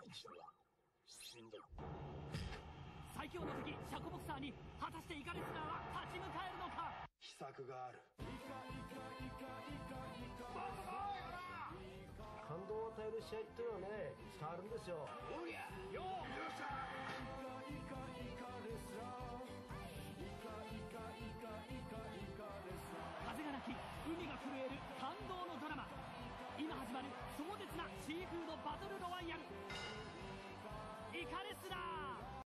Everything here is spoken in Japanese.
最強の敵シャコボクサーに果たしてイカレスラーは立ち向かえるのか？秘策がある。感動を与える試合っていうのはね伝わるんですよ。おりゃよアレスだ